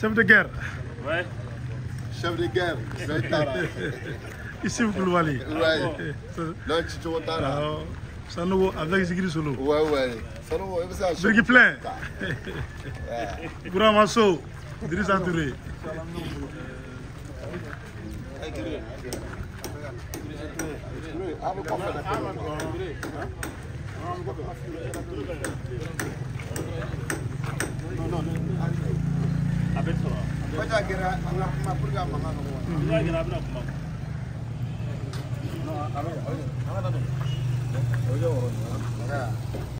chef de guerre Ouais. chef de guerre bɛɛ taara Issif Koulibaly ouais donc ci cogo t'a la awɔ Sanogo avec Zigiri Solo ouais ouais Sanogo i bɛ se ka chef Biriki plein ta. Ouais. Bourama Sow Idrissa Touré Baca kira angah kuma purga mangga kamu. Hmm. Baca kira apa kuma? No, apa ya? Apa tadi? Ojo, ojo.